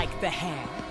like the hair.